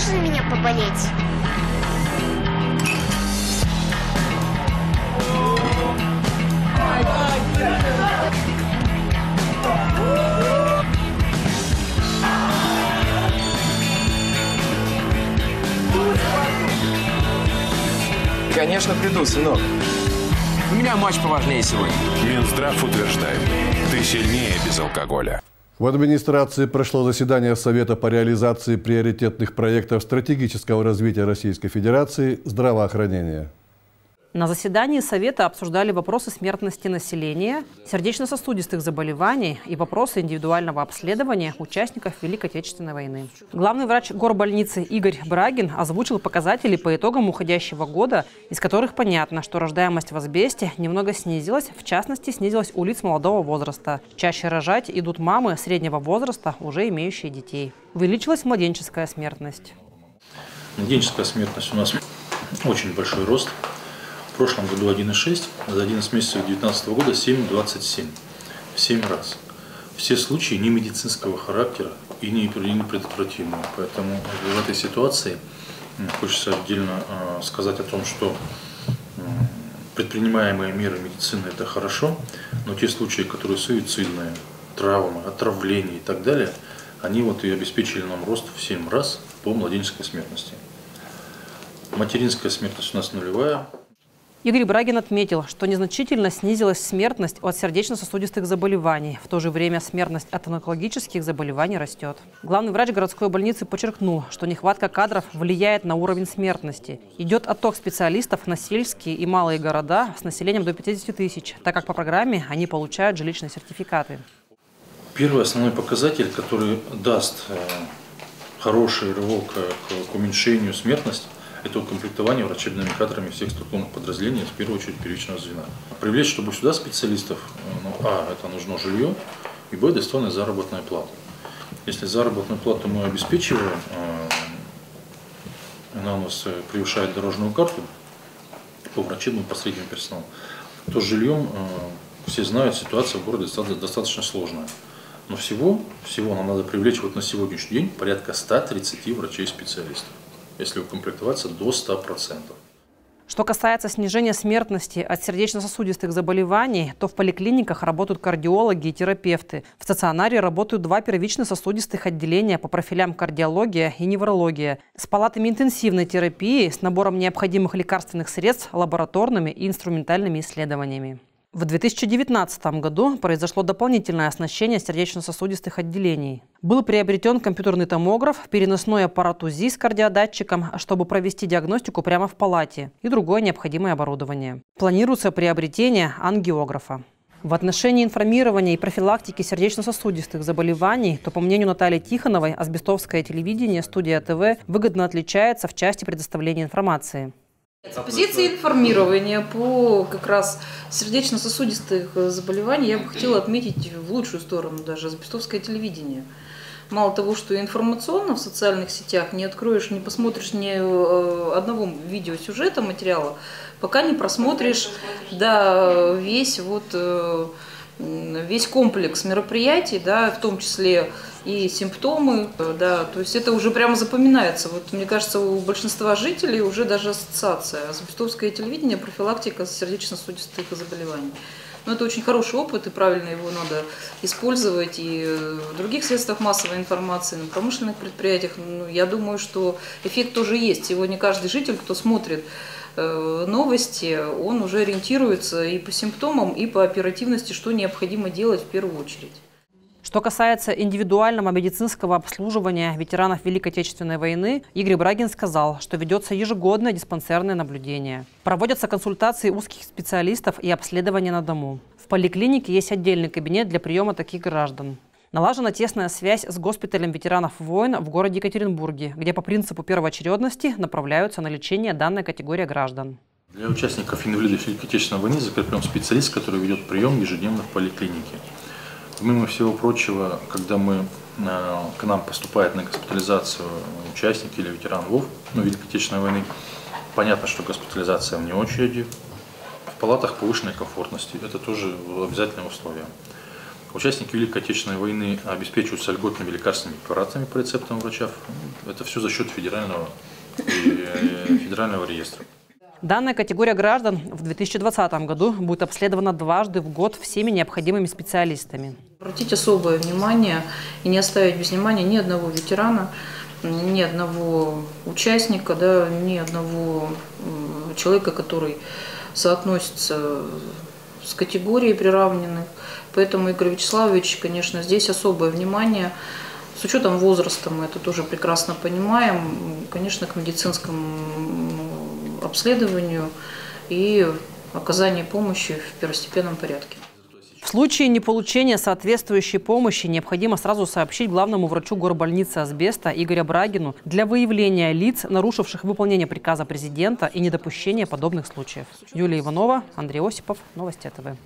можно меня поболеть? Конечно, приду, сынок. У меня матч поважнее сегодня. Минздрав утверждает, ты сильнее без алкоголя. В администрации прошло заседание Совета по реализации приоритетных проектов стратегического развития Российской Федерации здравоохранения. На заседании Совета обсуждали вопросы смертности населения, сердечно-сосудистых заболеваний и вопросы индивидуального обследования участников Великой Отечественной войны. Главный врач горбольницы Игорь Брагин озвучил показатели по итогам уходящего года, из которых понятно, что рождаемость в асбесте немного снизилась, в частности, снизилась у лиц молодого возраста. Чаще рожать идут мамы среднего возраста, уже имеющие детей. Увеличилась младенческая смертность. Младенческая смертность у нас очень большой рост – прошлом году 1,6, за 11 месяцев 2019 года 7,27. В 7 раз. Все случаи не медицинского характера и не предотвратимые. Поэтому в этой ситуации хочется отдельно а, сказать о том, что предпринимаемые меры медицины это хорошо, но те случаи, которые суицидные, травмы, отравления и так далее, они вот и обеспечили нам рост в 7 раз по младенческой смертности. Материнская смертность у нас нулевая. Игорь Брагин отметил, что незначительно снизилась смертность от сердечно-сосудистых заболеваний. В то же время смертность от онкологических заболеваний растет. Главный врач городской больницы подчеркнул, что нехватка кадров влияет на уровень смертности. Идет отток специалистов на сельские и малые города с населением до 50 тысяч, так как по программе они получают жилищные сертификаты. Первый основной показатель, который даст э, хороший рывок к уменьшению смертности – это укомплектование врачебными кадрами всех структурных подразделений, в первую очередь первичного звена. Привлечь, чтобы сюда специалистов, э, ну, а, это нужно жилье, и б, достойная заработная плата. Если заработную плату мы обеспечиваем, э, она у нас э, превышает дорожную карту по врачебному посреднему персоналу, то с жильем все знают, ситуация в городе достаточно сложная. Но всего, всего нам надо привлечь вот на сегодняшний день порядка 130 врачей-специалистов если укомплектоваться до 100%. Что касается снижения смертности от сердечно-сосудистых заболеваний, то в поликлиниках работают кардиологи и терапевты. В стационаре работают два первично-сосудистых отделения по профилям кардиология и неврология. С палатами интенсивной терапии, с набором необходимых лекарственных средств, лабораторными и инструментальными исследованиями. В 2019 году произошло дополнительное оснащение сердечно-сосудистых отделений. Был приобретен компьютерный томограф, переносной аппарат УЗИ с кардиодатчиком, чтобы провести диагностику прямо в палате и другое необходимое оборудование. Планируется приобретение ангиографа. В отношении информирования и профилактики сердечно-сосудистых заболеваний, то, по мнению Натальи Тихоновой, асбестовское телевидение «Студия ТВ» выгодно отличается в части предоставления информации. С позиции информирования по как раз сердечно-сосудистых заболеваний я бы хотела отметить в лучшую сторону даже асбестовское телевидение. Мало того, что информационно в социальных сетях не откроешь, не посмотришь ни э, одного видеосюжета, материала, пока не просмотришь да, весь вот э, весь комплекс мероприятий, да, в том числе и симптомы, да, то есть это уже прямо запоминается. Вот мне кажется, у большинства жителей уже даже ассоциация. Асбестовское телевидение, профилактика сердечно-сосудистых заболеваний. Но это очень хороший опыт, и правильно его надо использовать и в других средствах массовой информации, на промышленных предприятиях. Ну, я думаю, что эффект тоже есть. Сегодня каждый житель, кто смотрит новости, он уже ориентируется и по симптомам, и по оперативности, что необходимо делать в первую очередь. Что касается индивидуального медицинского обслуживания ветеранов Великой Отечественной войны, Игорь Брагин сказал, что ведется ежегодное диспансерное наблюдение. Проводятся консультации узких специалистов и обследования на дому. В поликлинике есть отдельный кабинет для приема таких граждан. Налажена тесная связь с госпиталем ветеранов войн в городе Екатеринбурге, где по принципу первоочередности направляются на лечение данной категории граждан. Для участников инвалидов Великой Отечественной войны закреплен специалист, который ведет прием ежедневно в поликлинике. Помимо всего прочего, когда мы, э, к нам поступает на госпитализацию участник или ветеран ВОВ, ну, Великой Отечественной войны, понятно, что госпитализация вне очереди, в палатах повышенной комфортности, это тоже обязательное условие. Участники Великой Отечественной войны обеспечиваются льготными лекарственными препаратами по рецептам врача. Это все за счет федерального, э, федерального реестра. Данная категория граждан в 2020 году будет обследована дважды в год всеми необходимыми специалистами. Обратить особое внимание и не оставить без внимания ни одного ветерана, ни одного участника, да, ни одного человека, который соотносится с категорией приравненных. Поэтому, Игорь Вячеславович, конечно, здесь особое внимание. С учетом возраста мы это тоже прекрасно понимаем. Конечно, к медицинскому обследованию и оказанию помощи в первостепенном порядке. Случае неполучения соответствующей помощи необходимо сразу сообщить главному врачу горбольницы Асбеста Игоря Брагину для выявления лиц, нарушивших выполнение приказа президента и недопущения подобных случаев. Юлия Иванова, Андрей Осипов, Новости ТВ.